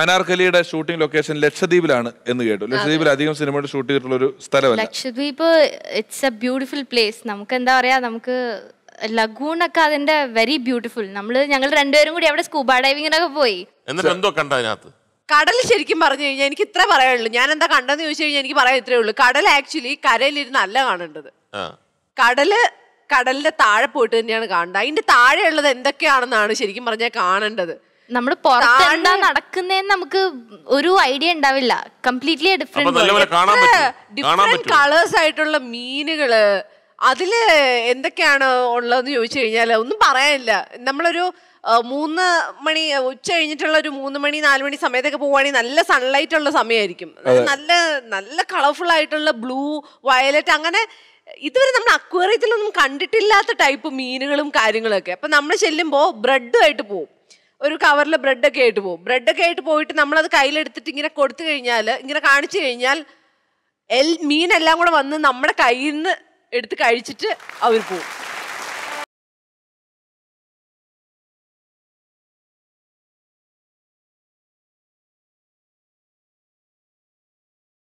അനാർക്കലിയുടെ shooting location ലക്ഷദ്വീപിലാണ് എന്ന് കേട്ടു. ലക്ഷദ്വീപിൽ അധികം സിനിമയുടെ ഷൂട്ട് ചെയ്തിട്ടുള്ള ഒരു സ്ഥലമല്ല. Lakshadweep it's a beautiful place നമുക്ക് എന്താ പറയാ നമുക്ക് ലഗൂണൊക്കെ അതിന്റെ വെരി ബ്യൂട്ടിഫുൾ നമ്മൾ ഞങ്ങൾ രണ്ടുപേരും കൂടി അവിടെ സ്കൂബ ഡൈവിങ്ങിനൊക്കെ പോയി. എന്നിട്ട് എന്തോ കണ്ട അതിനകത്ത്? കടൽ ശരിക്കും പറഞ്ഞു കഴിഞ്ഞാൽ എനിക്ക് ഇത്ര പറയാനുള്ളൂ. ഞാൻ എന്താ കണ്ടെന്ന് ചോദിച്ചു കഴിഞ്ഞാൽ എനിക്ക് പറയാൻ ഇത്രേ ഉള്ളൂ. കടൽ ആക്ച്വലി കരയിലിരുന്ന് അല്ല കാണേണ്ടത്. ആ. കടൽ കടലിന്റെ താഴെ പോയിട്ട് തന്നെയാണ് കാണേണ്ടത്. അതിന്റെ താഴെയുള്ളത് എന്തൊക്കെയാണെന്നാണ് ശരിക്കും പറഞ്ഞാൽ കാണേണ്ടത്. നമ്മൾ പുറത്ത് എന്താ നടക്കുന്നതെന്ന് നമുക്ക് ഒരു ഐഡിയ ഉണ്ടാവില്ല. കംപ്ലീറ്റ്ലി ഡിഫറെന്റ് നല്ലപോലെ കാണാൻ പറ്റും. കാണാൻ ഡിഫറെന്റ് പറ്റും. കളേഴ്സ് ആയിട്ടുള്ള മീനുകൾ. അതിൽ എന്തൊക്കെയാണ് ഉള്ളതെന്ന് ചോദിച്ചു കഴിഞ്ഞാൽ ഒന്നും പറയാനില്ല. നമ്മളൊരു മൂന്ന് മണി ഉച്ച കഴിഞ്ഞിട്ടുള്ള ഒരു മൂന്ന് മണി നാല് മണി സമയത്തൊക്കെ പോവുകയാണെങ്കിൽ നല്ല സൺലൈറ്റ് ഉള്ള സമയമായിരിക്കും. നല്ല നല്ല കളർഫുൾ ആയിട്ടുള്ള ബ്ലൂ വയലറ്റ് അങ്ങനെ ഇതുവരെ നമ്മൾ അക്വേറിയത്തിലൊന്നും കണ്ടിട്ടില്ലാത്ത ടൈപ്പ് മീനുകളും കാര്യങ്ങളൊക്കെ. അപ്പൊ നമ്മൾ ചെല്ലുമ്പോൾ ബ്രെഡുമായിട്ട് പോകും ഒരു കവറിൽ ബ്രെഡൊക്കെ ആയിട്ട് പോകും ബ്രെഡൊക്കെ ആയിട്ട് പോയിട്ട് നമ്മളത് കയ്യിലെടുത്തിട്ട് ഇങ്ങനെ കൊടുത്തു കഴിഞ്ഞാൽ ഇങ്ങനെ കാണിച്ചു കഴിഞ്ഞാൽ എൽ മീനെല്ലാം കൂടെ വന്ന് നമ്മുടെ കയ്യിൽ നിന്ന് എടുത്ത് കഴിച്ചിട്ട് അവർ പോകും